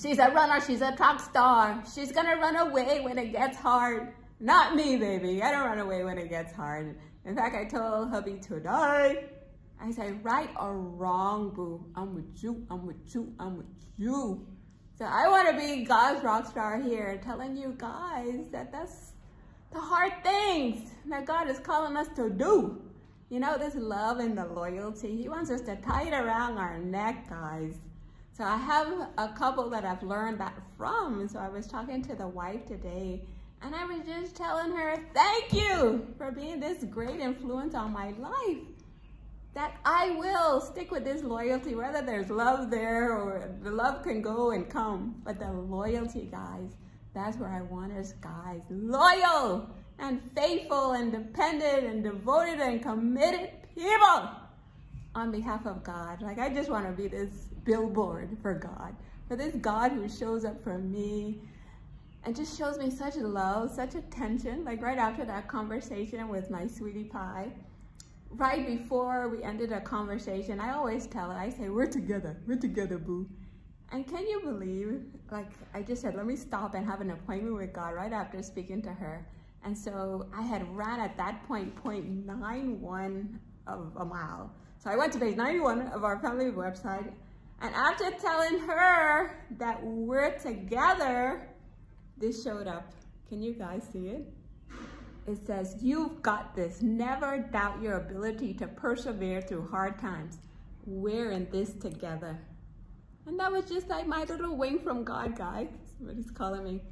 She's a runner. She's a track star. She's to run away when it gets hard. Not me, baby. I don't run away when it gets hard. In fact, I told hubby today, I said, right or wrong, boo, I'm with you, I'm with you, I'm with you. So I want to be God's rock star here, telling you guys that that's the hard things that God is calling us to do. You know, this love and the loyalty, he wants us to tie it around our neck, guys. So I have a couple that I've learned that from. So I was talking to the wife today and I was just telling her, thank you for being this great influence on my life. That I will stick with this loyalty, whether there's love there or the love can go and come. But the loyalty, guys, that's where I want us guys. Loyal and faithful and dependent and devoted and committed people on behalf of God. Like I just want to be this billboard for God, for this God who shows up for me and just shows me such love, such attention. Like right after that conversation with my sweetie pie, right before we ended a conversation, I always tell her, I say, we're together, we're together, boo. And can you believe, like I just said, let me stop and have an appointment with God right after speaking to her. And so I had ran at that point 0.91 of a mile. So I went to page 91 of our family website. And after telling her that we're together, this showed up. Can you guys see it? It says, you've got this. Never doubt your ability to persevere through hard times. We're in this together. And that was just like my little wing from God, guys. Somebody's calling me.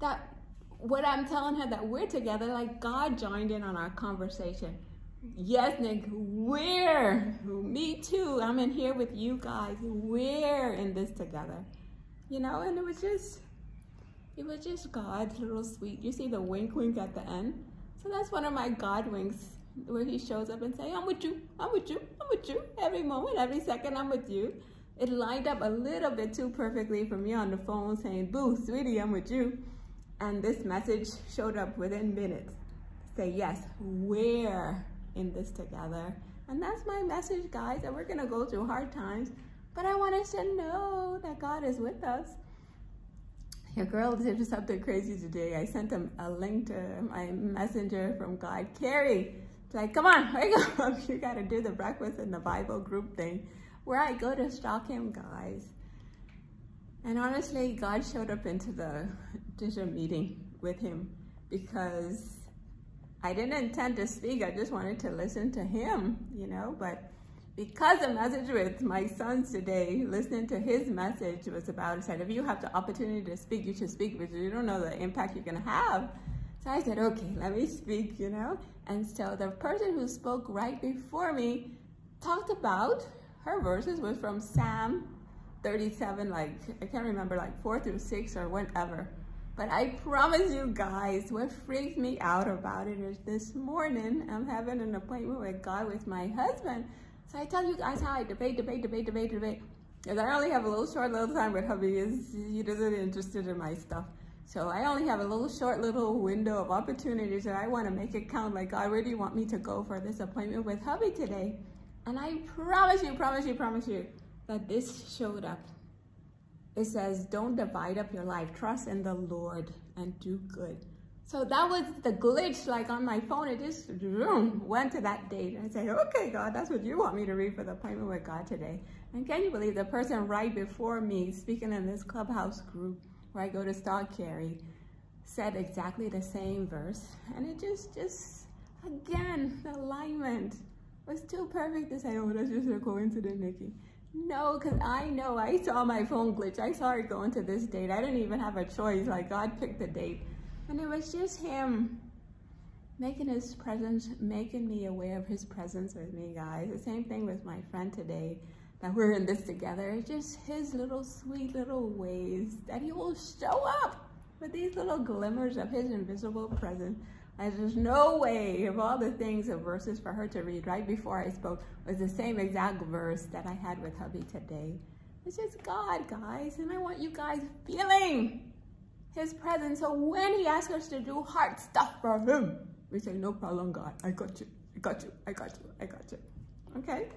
That what I'm telling her that we're together, like God joined in on our conversation. Yes, Nick, we're, me too. I'm in here with you guys. We're in this together. You know, and it was just, it was just God's little sweet. You see the wink wink at the end? So that's one of my God winks where he shows up and say, I'm with you, I'm with you, I'm with you. Every moment, every second, I'm with you. It lined up a little bit too perfectly for me on the phone saying, boo, sweetie, I'm with you. And this message showed up within minutes. Say, yes, we're in this together. And that's my message, guys, that we're gonna go through hard times, but I want us to know that God is with us. Your girl did something crazy today. I sent him a link to my messenger from God. Carrie, it's like, come on, wake up. You gotta do the breakfast and the Bible group thing where I go to stalk him, guys. And honestly, God showed up into the Disha meeting with him because I didn't intend to speak. I just wanted to listen to him, you know, but because the message with my sons today, listening to his message was about, he said, if you have the opportunity to speak, you should speak because you don't know the impact you're going to have. So I said, okay, let me speak, you know. And so the person who spoke right before me talked about, her verses was from Psalm 37, like, I can't remember, like 4 through 6 or whatever. But I promise you guys, what freaked me out about it is this morning, I'm having an appointment with God with my husband. So I tell you guys how I debate, debate, debate, debate, debate. Because I only have a little short little time with hubby. Is he doesn't interested in my stuff. So I only have a little short little window of opportunities and I want to make it count like God, where do you want me to go for this appointment with hubby today? And I promise you, promise you, promise you that this showed up. It says, don't divide up your life. Trust in the Lord and do good. So that was the glitch, like on my phone, it just boom, went to that date. I said, okay, God, that's what you want me to read for the appointment with God today. And can you believe the person right before me, speaking in this clubhouse group where I go to stalk Carrie, said exactly the same verse. And it just, just, again, the alignment was too perfect to say, oh, that's just a coincidence, Nikki. No, because I know I saw my phone glitch. I saw it going to this date. I didn't even have a choice. Like, God picked the date. And it was just him making his presence, making me aware of his presence with me, guys. The same thing with my friend today, that we're in this together. It's just his little sweet little ways that he will show up with these little glimmers of his invisible presence. And there's no way of all the things of verses for her to read right before I spoke was the same exact verse that I had with hubby today. It's just God, guys, and I want you guys feeling his presence. So when he asks us to do hard stuff for him, we say, no problem, God. I got you. I got you. I got you. I got you. Okay?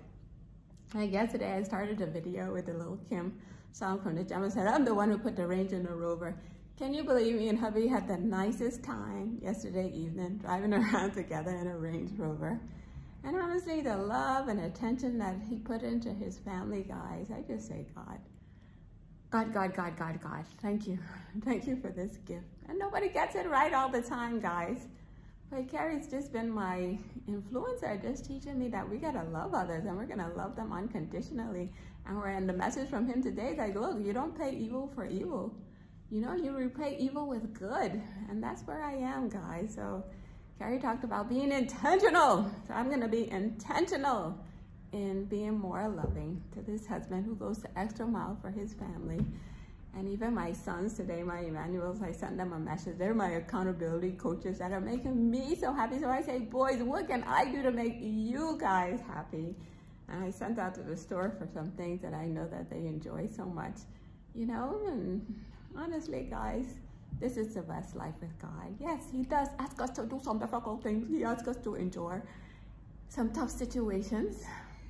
Like yesterday, I started a video with the little Kim song from the Gemma said, I'm the one who put the range in the rover. Can you believe me and hubby had the nicest time yesterday evening driving around together in a Range Rover? And honestly, the love and attention that he put into his family, guys, I just say God. God, God, God, God, God. Thank you. Thank you for this gift. And nobody gets it right all the time, guys. But Carrie's just been my influencer, just teaching me that we gotta love others and we're gonna love them unconditionally. And we're in the message from him today like, look, you don't pay evil for evil. You know, you repay evil with good. And that's where I am, guys. So Carrie talked about being intentional. So I'm going to be intentional in being more loving to this husband who goes the extra mile for his family. And even my sons today, my Emmanuels, I sent them a message. They're my accountability coaches that are making me so happy. So I say, boys, what can I do to make you guys happy? And I sent out to the store for some things that I know that they enjoy so much. You know, and honestly, guys, this is the best life with God. Yes, He does ask us to do some difficult things. He asks us to endure some tough situations,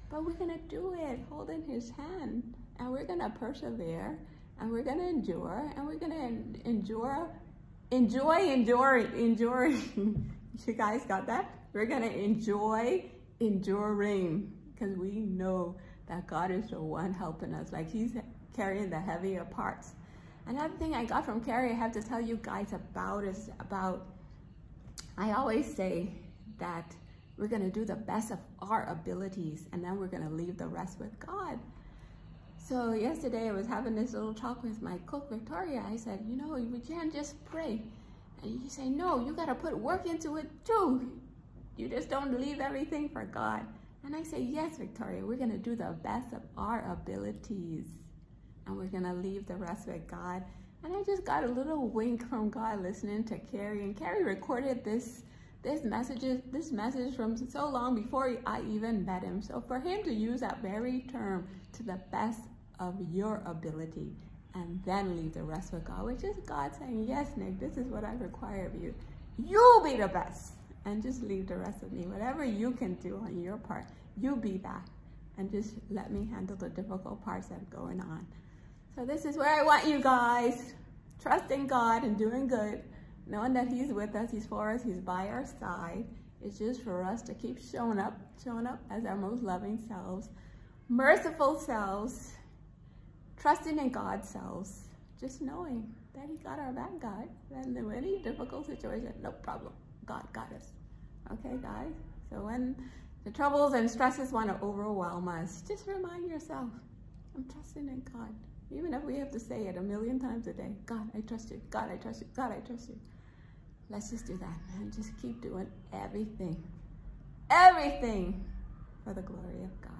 but we're gonna do it holding His hand, and we're gonna persevere, and we're gonna endure, and we're gonna endure, enjoy, endure, enduring. you guys got that? We're gonna enjoy enduring because we know that God is the one helping us. Like He's carrying the heavier parts. Another thing I got from Carrie, I have to tell you guys about is about, I always say that we're going to do the best of our abilities and then we're going to leave the rest with God. So yesterday I was having this little talk with my cook, Victoria. I said, you know, we can't just pray. And you say, no, you got to put work into it too. You just don't leave everything for God. And I say, yes, Victoria, we're going to do the best of our abilities and we're gonna leave the rest with God. And I just got a little wink from God listening to Carrie, and Carrie recorded this this messages this message from so long before I even met him. So for him to use that very term to the best of your ability and then leave the rest with God, which is God saying, Yes, Nick, this is what I require of you. You'll be the best. And just leave the rest of me. Whatever you can do on your part, you be that. And just let me handle the difficult parts that are going on. So this is where I want you guys. Trusting God and doing good. Knowing that he's with us, he's for us, he's by our side. It's just for us to keep showing up, showing up as our most loving selves, merciful selves, trusting in God's selves, just knowing that he got our back, God. And in any difficult situation, no problem. God got us. Okay, guys? So when the troubles and stresses want to overwhelm us, just remind yourself, I'm trusting in God. Even if we have to say it a million times a day, God, I trust you. God, I trust you. God, I trust you. Let's just do that and just keep doing everything, everything for the glory of God.